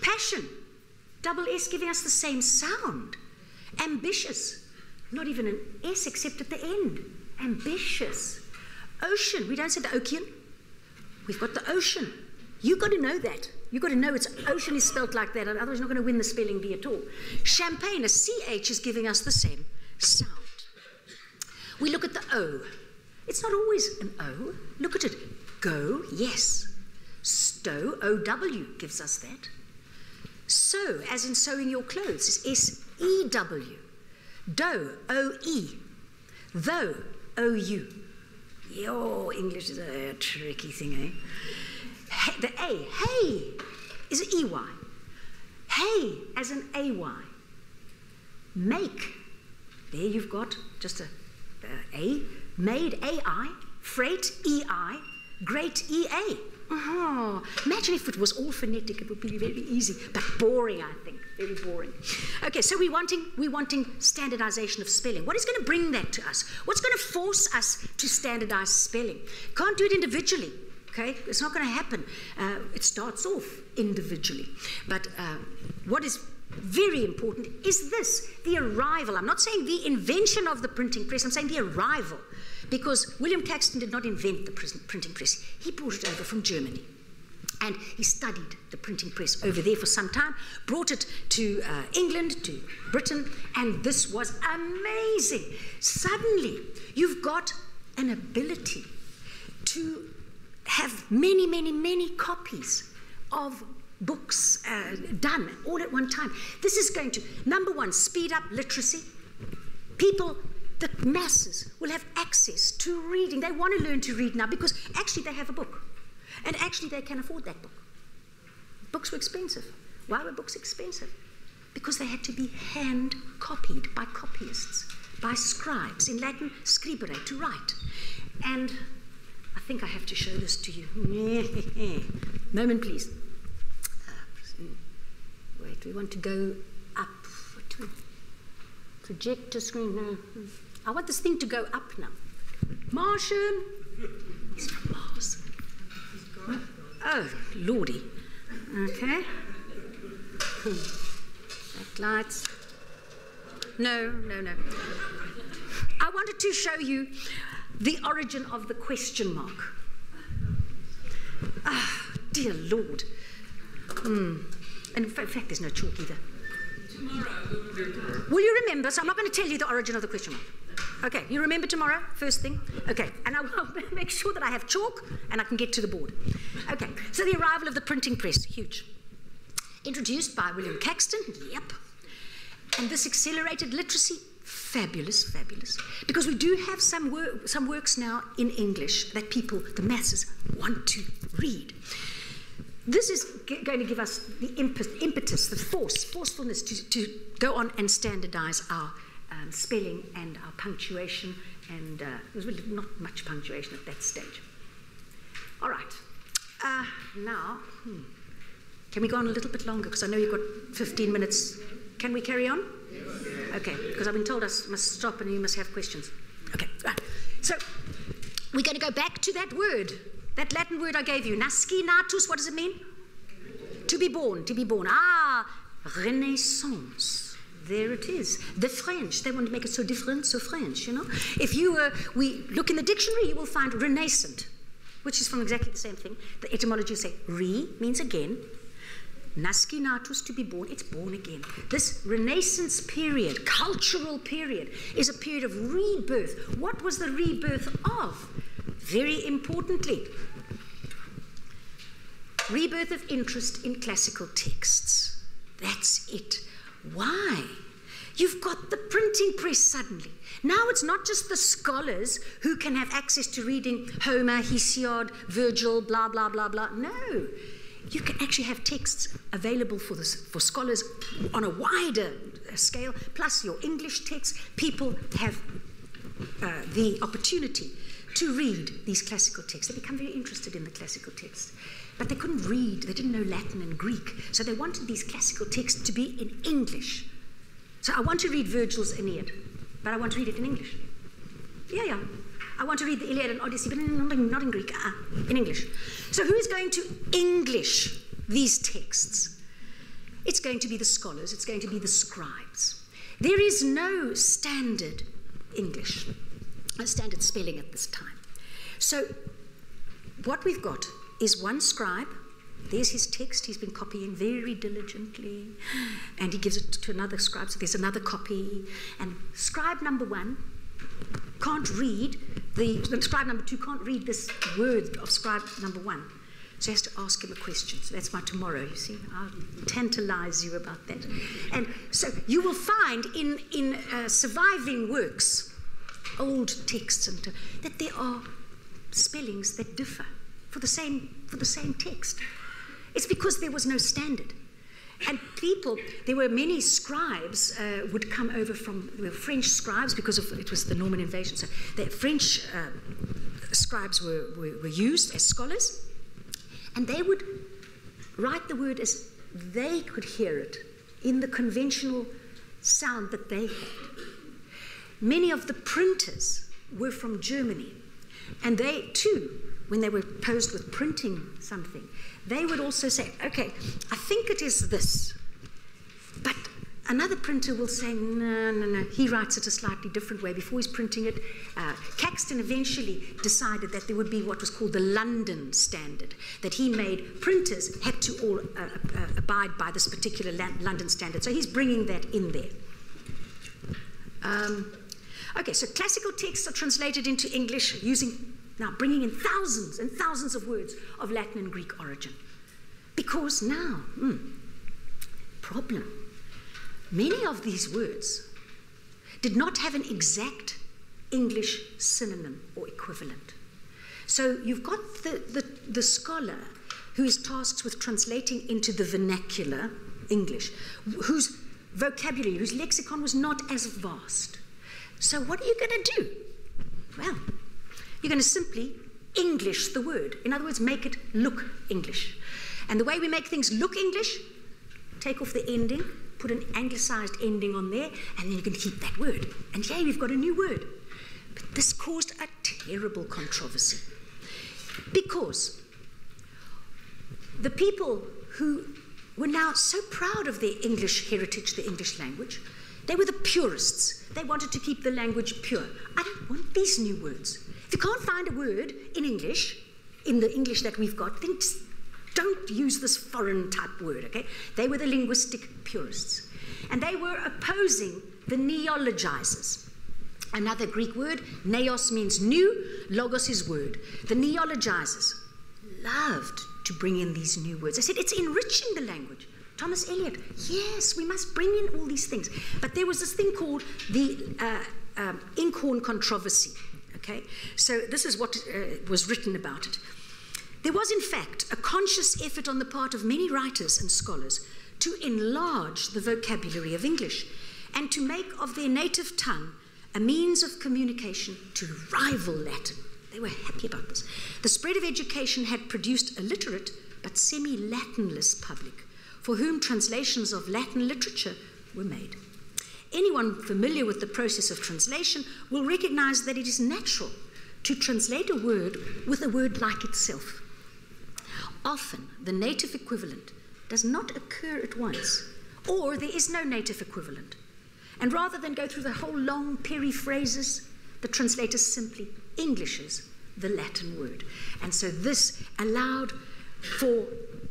A: Passion. Double S giving us the same sound. Ambitious. Not even an S except at the end. Ambitious. Ocean. We don't say the ocean. We've got the ocean. You've got to know that. You've got to know it's ocean is spelt like that, otherwise you're not going to win the spelling bee at all. Champagne, a CH is giving us the same sound. We look at the O. It's not always an O. Look at it. Go, yes. Stow, O-W gives us that. Sew, as in sewing your clothes, is S-E-W. Doe, O-E. Though, O-U. Your English is a tricky thing, eh? The A, hey, is an EY. Hey, as an AY. Make, there you've got just a, a, a made AI, freight EI, great EA. Oh, imagine if it was all phonetic, it would be very easy, but boring, I think. Very boring. Okay, so we're wanting, we're wanting standardization of spelling. What is going to bring that to us? What's going to force us to standardize spelling? Can't do it individually. Okay, it's not going to happen. Uh, it starts off individually. But uh, what is very important is this the arrival. I'm not saying the invention of the printing press, I'm saying the arrival because William Caxton did not invent the printing press, he brought it over from Germany. And he studied the printing press over there for some time, brought it to uh, England, to Britain, and this was amazing. Suddenly, you've got an ability to have many, many, many copies of books uh, done all at one time. This is going to, number one, speed up literacy. People the masses will have access to reading. They want to learn to read now because actually they have a book. And actually they can afford that book. Books were expensive. Why were books expensive? Because they had to be hand copied by copyists, by scribes. In Latin, scribere, to write. And I think I have to show this to you. [laughs] Moment, please. Wait, we want to go up. Projector screen now. Hmm. I want this thing to go up now. Martian! He's from Mars. Oh, lordy. Okay. Backlights. No, no, no. I wanted to show you the origin of the question mark. Ah, dear Lord. Mm. And in fact, there's no chalk either. Will you remember? So I'm not going to tell you the origin of the question mark. Okay, you remember tomorrow, first thing? Okay, and I will [laughs] make sure that I have chalk and I can get to the board. Okay, so the arrival of the printing press, huge. Introduced by William Caxton, yep. And this accelerated literacy, fabulous, fabulous. Because we do have some, wor some works now in English that people, the masses, want to read. This is going to give us the impetus, the force, forcefulness to, to go on and standardize our um, spelling and our punctuation, and uh, there was really not much punctuation at that stage. All right. Uh, now, hmm. can we go on a little bit longer? Because I know you've got 15 minutes. Can we carry on? Okay, because I've been told I must stop and you must have questions. Okay, right. So, we're going to go back to that word, that Latin word I gave you, nasci natus. What does it mean? To be born, to be born. Ah, renaissance there it is. The French, they want to make it so different, so French, you know. If you uh, we look in the dictionary, you will find renascent, which is from exactly the same thing. The etymology say re means again. Nasci natus to be born, it's born again. This Renaissance period, cultural period, is a period of rebirth. What was the rebirth of? Very importantly, rebirth of interest in classical texts. That's it. Why? You've got the printing press suddenly. Now it's not just the scholars who can have access to reading Homer, Hesiod, Virgil, blah, blah, blah, blah. No. You can actually have texts available for, this, for scholars on a wider scale, plus your English texts. People have uh, the opportunity to read these classical texts. They become very interested in the classical texts. But they couldn't read, they didn't know Latin and Greek. So they wanted these classical texts to be in English. So I want to read Virgil's Aeneid, but I want to read it in English. Yeah, yeah. I want to read the Iliad and Odyssey, but not in, not in Greek, uh, in English. So who is going to English these texts? It's going to be the scholars, it's going to be the scribes. There is no standard English, standard spelling at this time. So, what we've got is one scribe. There's his text, he's been copying very diligently, and he gives it to another scribe. So, there's another copy. And scribe number one can't read, the, scribe number two can't read this word of scribe number one. So he has to ask him a question. So that's my tomorrow, you see. I'll tantalize you about that. And so you will find in, in uh, surviving works, old texts, and, uh, that there are spellings that differ for the same, for the same text. It's because there was no standard. And people, there were many scribes uh, would come over from the French scribes because of it was the Norman invasion. So the French uh, scribes were, were, were used as scholars, and they would write the word as they could hear it in the conventional sound that they had. Many of the printers were from Germany, and they too, when they were posed with printing something, they would also say, okay, I think it is this. But another printer will say, no, no, no, he writes it a slightly different way. Before he's printing it, uh, Caxton eventually decided that there would be what was called the London standard, that he made printers had to all uh, uh, abide by this particular London standard. So he's bringing that in there. Um, okay, so classical texts are translated into English using now, bringing in thousands and thousands of words of Latin and Greek origin. Because now, hmm, problem. Many of these words did not have an exact English synonym or equivalent. So you've got the, the, the scholar who is tasked with translating into the vernacular English, whose vocabulary, whose lexicon was not as vast. So what are you going to do? Well, you're going to simply English the word. In other words, make it look English. And the way we make things look English, take off the ending, put an anglicized ending on there, and then you can keep that word. And yay, we've got a new word. But this caused a terrible controversy. Because the people who were now so proud of their English heritage, the English language, they were the purists. They wanted to keep the language pure. I don't want these new words. If you can't find a word in English, in the English that we've got, then don't use this foreign type word, okay? They were the linguistic purists. And they were opposing the neologizers. Another Greek word, neos means new, logos is word. The neologizers loved to bring in these new words. They said it's enriching the language. Thomas Elyot, yes, we must bring in all these things. But there was this thing called the uh, um, Inkhorn controversy. Okay? So this is what uh, was written about it. There was, in fact, a conscious effort on the part of many writers and scholars to enlarge the vocabulary of English and to make of their native tongue a means of communication to rival Latin. They were happy about this. The spread of education had produced a literate but semi Latinless public for whom translations of Latin literature were made. Anyone familiar with the process of translation will recognize that it is natural to translate a word with a word like itself. Often, the native equivalent does not occur at once, or there is no native equivalent. And rather than go through the whole long periphrases, the translator simply Englishes the Latin word. And so this allowed for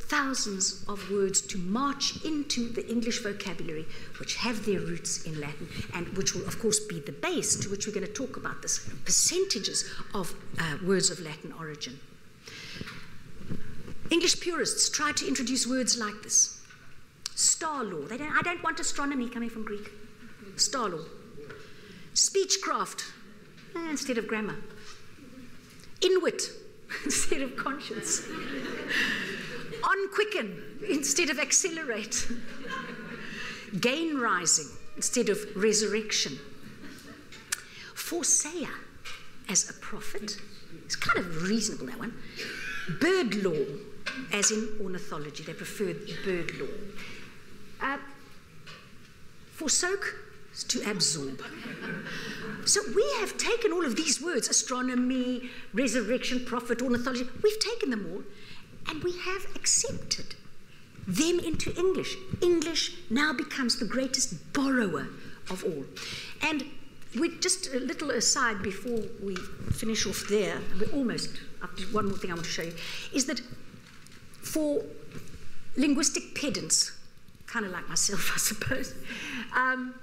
A: thousands of words to march into the English vocabulary, which have their roots in Latin, and which will, of course, be the base to which we're going to talk about this percentages of uh, words of Latin origin. English purists try to introduce words like this starlore. Don't, I don't want astronomy coming from Greek. Starlore. Speechcraft eh, instead of grammar. Inwit [laughs] instead of conscience. Unquicken instead of accelerate. [laughs] Gain rising instead of resurrection. Forsayer as a prophet. It's kind of reasonable, that one. Birdlore, as in ornithology. They preferred birdlore. Uh, forsook to absorb. So we have taken all of these words astronomy, resurrection, prophet, ornithology we've taken them all and we have accepted them into English. English now becomes the greatest borrower of all. And we just a little aside before we finish off there, we're almost up to one more thing I want to show you, is that for linguistic pedants, kind of like myself, [laughs] I suppose, um,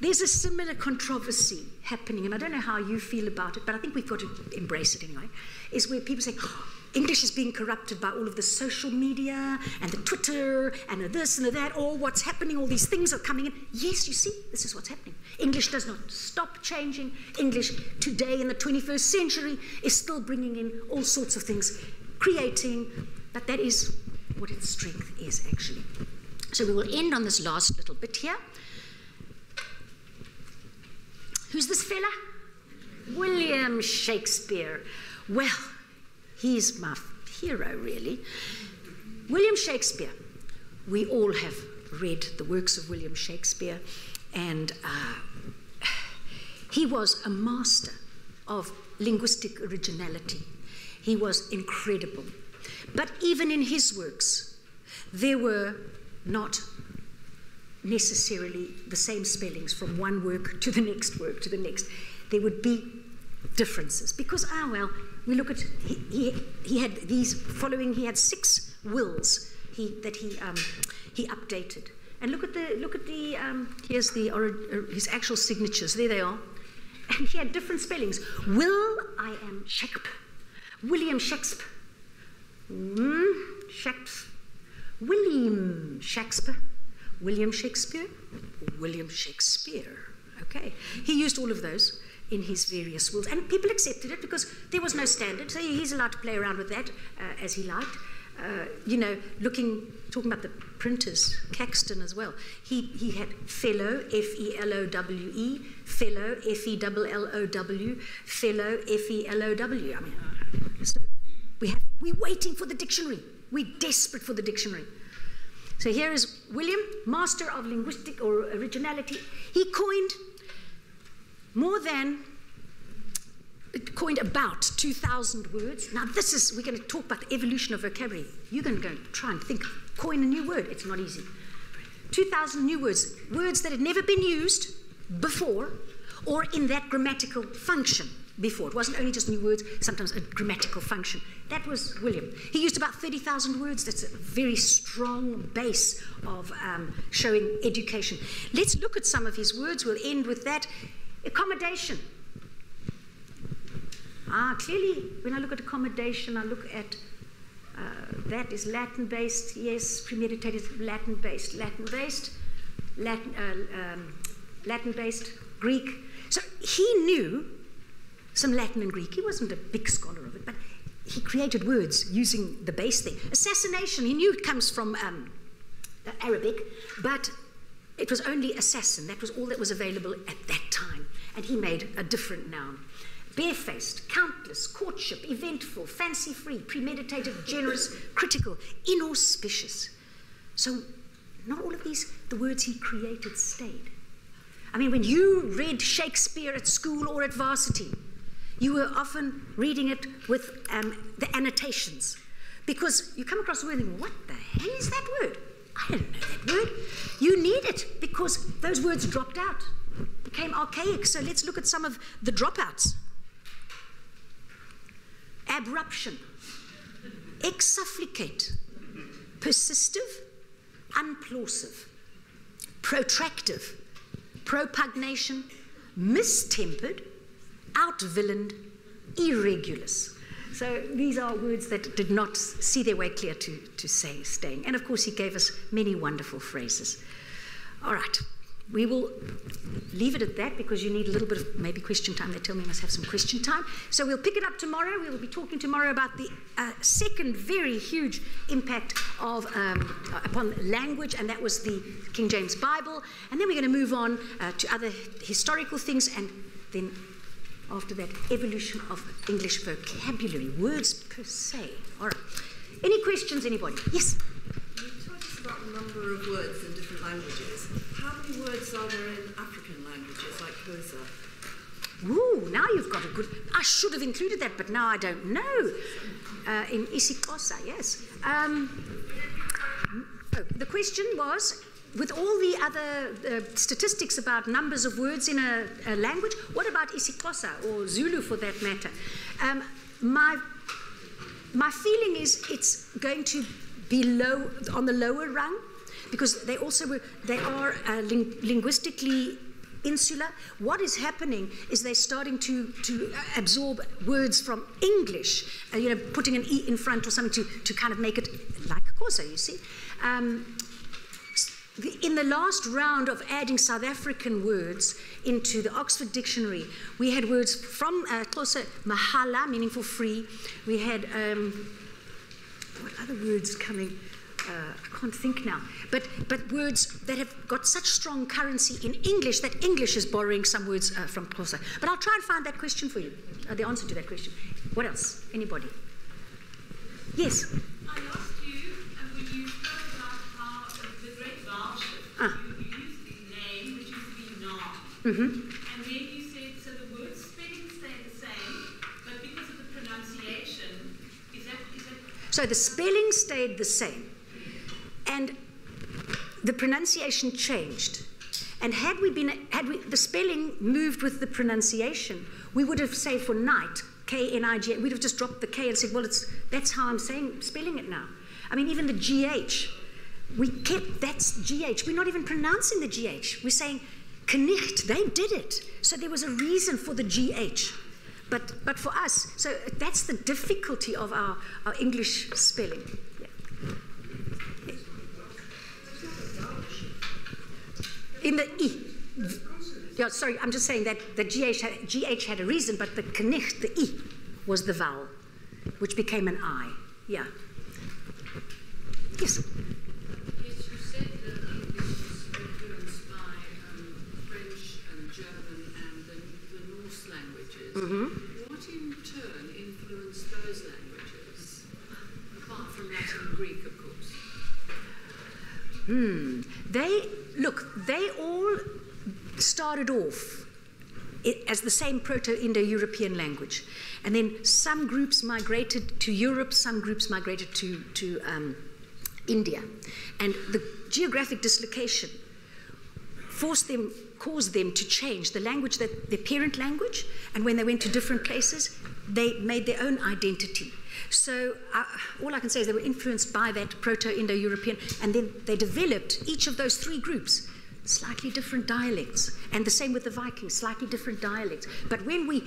A: there's a similar controversy happening, and I don't know how you feel about it, but I think we've got to embrace it anyway. Is where people say, oh, English is being corrupted by all of the social media and the Twitter and the this and the that, all what's happening, all these things are coming in. Yes, you see, this is what's happening. English does not stop changing. English today in the 21st century is still bringing in all sorts of things, creating, but that is what its strength is actually. So we will end on this last little bit here. Who's this fella? William Shakespeare. Well, he's my hero, really. William Shakespeare. We all have read the works of William Shakespeare, and uh, he was a master of linguistic originality. He was incredible. But even in his works, there were not necessarily the same spellings from one work to the next work to the next. There would be differences because, ah, well, we look at, he, he, he had these following, he had six wills he, that he, um, he updated. And look at the, look at the, um, here's the, or, or his actual signatures, there they are. [laughs] And he had different spellings. Will I am Shakespeare. William Shakespeare. Mm, Shakespeare. William Shakespeare. William Shakespeare, William Shakespeare. Okay. He used all of those in his various wills. And people accepted it because there was no standard. So he's allowed to play around with that uh, as he liked. Uh, you know, looking, talking about the printers, Caxton as well. He, he had fellow, F E L O W E, fellow, F E L L O W, fellow, F E L O W. I mean, so we have, we're waiting for the dictionary. We're desperate for the dictionary. So here is William, master of linguistic or originality. He coined more than coined about 2,000 words. Now, this is, we're going to talk about the evolution of vocabulary. You're going to go try and think, coin a new word. It's not easy. 2,000 new words, words that had never been used before or in that grammatical function before. It wasn't only just new words, sometimes a grammatical function. That was William. He used about 30,000 words. That's a very strong base of um, showing education. Let's look at some of his words. We'll end with that. Accommodation. Ah, clearly, when I look at accommodation, I look at uh, that is Latin based, yes, premeditated, Latin based, Latin based, Latin, uh, um, Latin based, Greek. So he knew some Latin and Greek. He wasn't a big scholar of it, but he created words using the base thing. Assassination, he knew it comes from um, Arabic, but it was only assassin. That was all that was available at that time. And he made a different noun. Barefaced, countless, courtship, eventful, fancy free, premeditated, generous, critical, inauspicious. So, not all of these, the words he created stayed. I mean, when you read Shakespeare at school or at varsity, you were often reading it with um, the annotations because you come across a word and what the hell is that word? I don't know that word. You need it because those words dropped out, became archaic. So let's look at some of the dropouts. Abruption, exsufflicate, persistive, unplausive, protractive, propugnation, mistempered, outvillained, irregulous. So these are words that did not see their way clear to, to say, staying. And of course, he gave us many wonderful phrases. All right, we will leave it at that because you need a little bit of maybe question time. They tell me I must have some question time. So we'll pick it up tomorrow. We will be talking tomorrow about the uh, second very huge impact of um, upon language, and that was the King James Bible. And then we're going to move on uh, to other historical things and then after that evolution of English vocabulary, words per se. All right. Any questions, anybody? Yes?
B: You told us about the number of words in different languages. Words are there in African languages like Xhosa?
A: Ooh, now you've got a good. I should have included that, but now I don't know. Uh, in isiXhosa, yes. Um, oh, the question was with all the other uh, statistics about numbers of words in a, a, language, what about isiXhosa or Zulu for that matter? Um, my, my feeling is it's going to be low on the lower rung because they also they are uh, ling- linguistically insular. What is happening is they're starting to, to absorb words from English, uh, you know, putting an E in front or something to, to kind of make it like Xhosa, you see. Um, in the last round of adding South African words into the Oxford Dictionary, we had words from uh, mahala, meaning for free. We had, um, what other words coming? Uh, I can't think now, but, but words that have got such strong currency in English that English is borrowing some words uh, from Xhosa. But I'll try and find that question for you, uh, the answer to that question. What else? Anybody? Yes?
C: I asked you, and when you spoke about how the great vowel ah. you, used the name, which used to be na. Mm-hmm. And then you said, so the word spelling stayed the same, but because of the pronunciation, is that, is that...
A: So the spelling stayed the same and the pronunciation changed. And had we been, had we, the spelling moved with the pronunciation, we would have, say, for night, K N I G, we'd have just dropped the K and said, well, it's, that's how I'm saying, spelling it now. I mean, even the GH, we kept, that's GH. We're not even pronouncing the GH. We're saying, Knicht, they did it. So there was a reason for the GH. But, but for us, so that's the difficulty of our, our English spelling. In the E. Yeah, sorry, I'm just saying that the GH had, GH had a reason, but the Knicht, the E, was the vowel, which became an I. Yeah.
D: Yes. Yes, you said that English is influenced by um, French and German and the, the Norse languages. Mm-hmm. What in turn influenced those languages, apart from Latin and Greek, of course?
A: Hmm. They look, they all started off as the same Proto Indo European language. And then some groups migrated to Europe, some groups migrated to, to um, India. And the geographic dislocation forced them, caused them to change the language that their parent language, and when they went to different places, they made their own identity. So uh, all I can say is they were influenced by that Proto-Indo-European, and then they developed each of those three groups slightly different dialects, and the same with the Vikings, slightly different dialects. But when we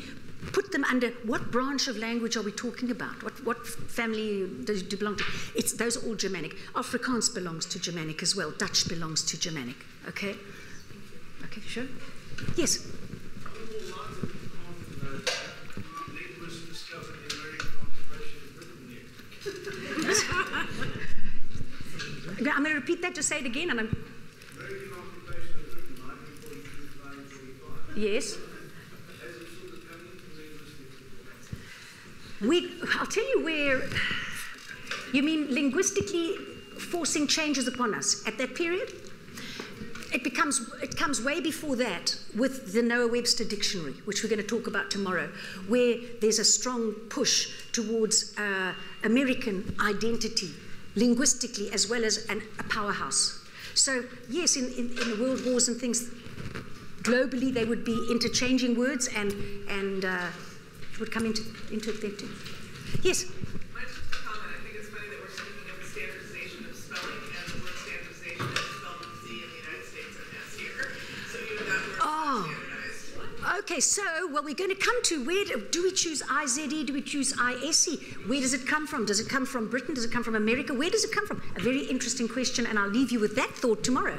A: put them under what branch of language are we talking about? What, what family do you belong to? It's, those are all Germanic. Afrikaans belongs to Germanic as well. Dutch belongs to Germanic. Okay? Okay, sure. Yes. I'm going to repeat that, just say it again. And I'm... Yes. We, I'll tell you where. You mean linguistically forcing changes upon us at that period? It becomes it comes way before that with the Noah Webster Dictionary, which we're going to talk about tomorrow, where there's a strong push towards uh, American identity linguistically as well as an, a powerhouse. So, yes, in, in, in, the world wars and things, globally they would be interchanging words and, and uh, would come into, into too. Yes? Okay, so, well, we're going to come to where do we choose IZE? Do we choose ISE? Where does it come from? Does it come from Britain? Does it come from America? Where does it come from? A very interesting question, and I'll leave you with that thought tomorrow.